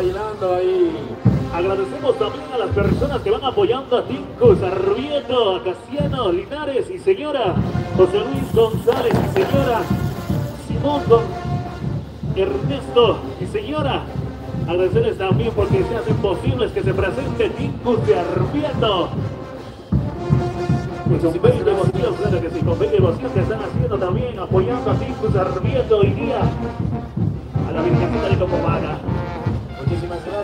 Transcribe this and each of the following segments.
bailando ahí. Agradecemos también a las personas que van apoyando a Tincus, Arrieto, a Casiano, Linares y señora José Luis González y señora Simón Ernesto y señora. Agradecerles también porque se hacen posibles que se presente Tincus de Arrieto. Y con Bello y Devoción, claro que sí, con Bello y Devoción que están haciendo también, apoyando a Tincus Arrieto hoy día a la Virgencita de Cocomaga. coisa mais grande.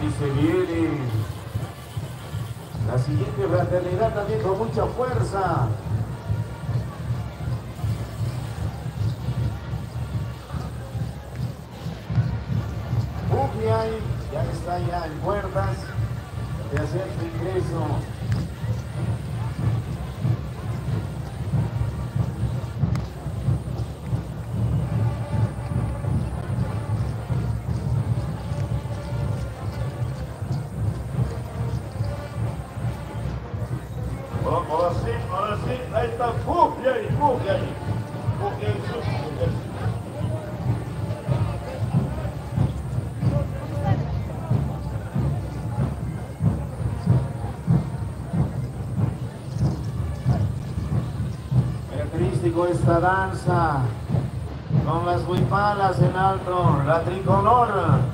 Ahora se viene. La siguiente fraternidad también con mucha fuerza. ya está ya en puertas de hacer su ingreso ahí está. Y ahí. Y ahí. Y ahí, Característico esta danza, con las huipalas en alto, la tricolor.